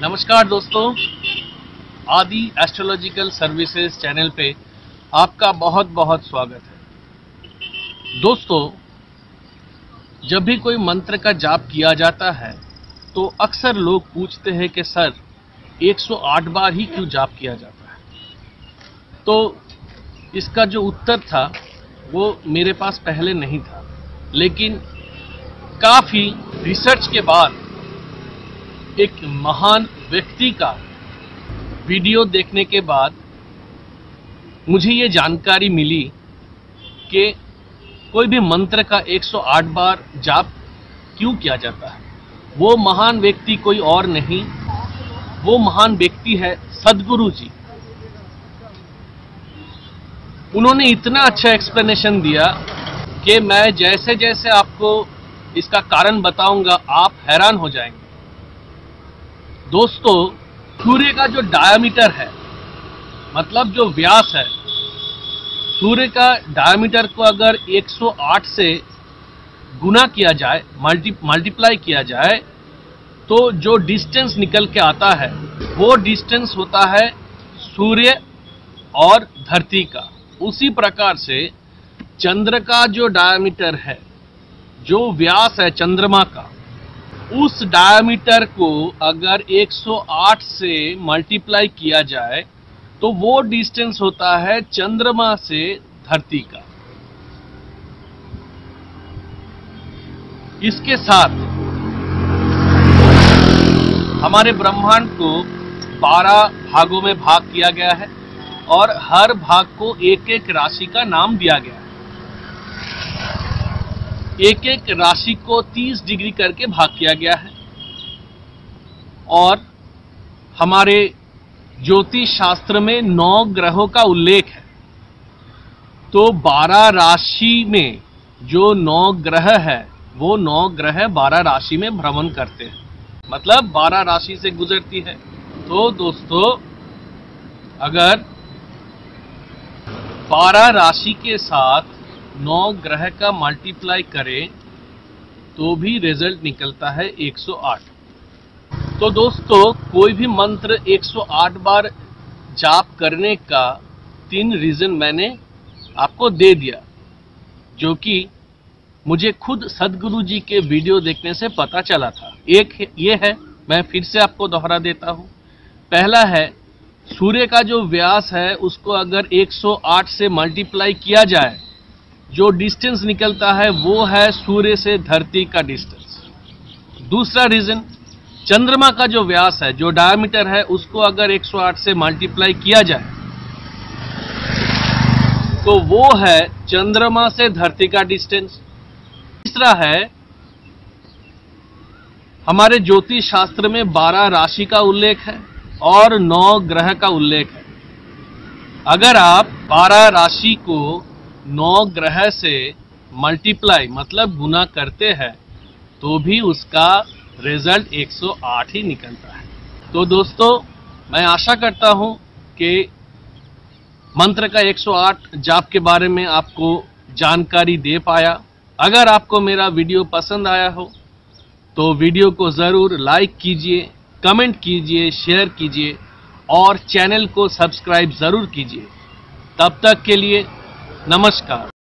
नमस्कार दोस्तों, आदि एस्ट्रोलॉजिकल सर्विसेज़ चैनल पे आपका बहुत बहुत स्वागत है। दोस्तों, जब भी कोई मंत्र का जाप किया जाता है तो अक्सर लोग पूछते हैं कि, सर 108 बार ही क्यों जाप किया जाता है? तो इसका जो उत्तर था, वो मेरे पास पहले नहीं था। लेकिन काफ़ी रिसर्च के बाद एक महान व्यक्ति का वीडियो देखने के बाद मुझे ये जानकारी मिली कि कोई भी मंत्र का 108 बार जाप क्यों किया जाता है? वो महान व्यक्ति कोई और नहीं, वो महान व्यक्ति है सदगुरु जी उन्होंने इतना अच्छा एक्सप्लेनेशन दिया कि मैं जैसे जैसे आपको इसका कारण बताऊँगा, आप हैरान हो जाएँगे। दोस्तों, सूर्य का जो डायमीटर है मतलब जो व्यास है, सूर्य का डायमीटर को अगर 108 से गुना किया जाए मल्टी मल्टीप्लाई किया जाए तो जो डिस्टेंस निकल के आता है, वो डिस्टेंस होता है सूर्य और धरती का। उसी प्रकार से चंद्र का जो डायमीटर है, जो व्यास है चंद्रमा का, उस डायमीटर को अगर 108 से मल्टीप्लाई किया जाए तो वो डिस्टेंस होता है चंद्रमा से धरती का। इसके साथ हमारे ब्रह्मांड को 12 भागों में भाग किया गया है। और हर भाग को एक एक राशि का नाम दिया गया है। एक एक राशि को 30 डिग्री करके भाग किया गया है। और हमारे ज्योतिष शास्त्र में नौ ग्रहों का उल्लेख है। तो 12 राशि में जो नौ ग्रह है, वो नौ ग्रह 12 राशि में भ्रमण करते हैं। मतलब 12 राशि से गुजरती है। तो दोस्तों, अगर 12 राशि के साथ नौ ग्रह का मल्टीप्लाई करें तो भी रिज़ल्ट निकलता है 108 तो दोस्तों, कोई भी मंत्र 108 बार जाप करने का तीन रीज़न मैंने आपको दे दिया, जो कि मुझे खुद सदगुरु जी के वीडियो देखने से पता चला था। एक ये है, मैं फिर से आपको दोहरा देता हूँ। पहला है सूर्य का जो व्यास है, उसको अगर 108 से मल्टीप्लाई किया जाए, जो डिस्टेंस निकलता है, वो है सूर्य से धरती का डिस्टेंस दूसरा रीजन चंद्रमा का जो व्यास है, जो डायमीटर है, उसको अगर 108 से मल्टीप्लाई किया जाए तो वो है चंद्रमा से धरती का डिस्टेंस तीसरा है, हमारे ज्योतिष शास्त्र में 12 राशि का उल्लेख है। और नौ ग्रह का उल्लेख है। अगर आप 12 राशि को नौ ग्रह से मल्टीप्लाई मतलब गुना करते हैं तो भी उसका रिज़ल्ट 108 ही निकलता है। तो दोस्तों, मैं आशा करता हूँ कि मंत्र का 108 जाप के बारे में आपको जानकारी दे पाया। अगर आपको मेरा वीडियो पसंद आया हो तो वीडियो को ज़रूर लाइक कीजिए कमेंट कीजिए, शेयर कीजिए और चैनल को सब्सक्राइब ज़रूर कीजिए। तब तक के लिए नमस्कार।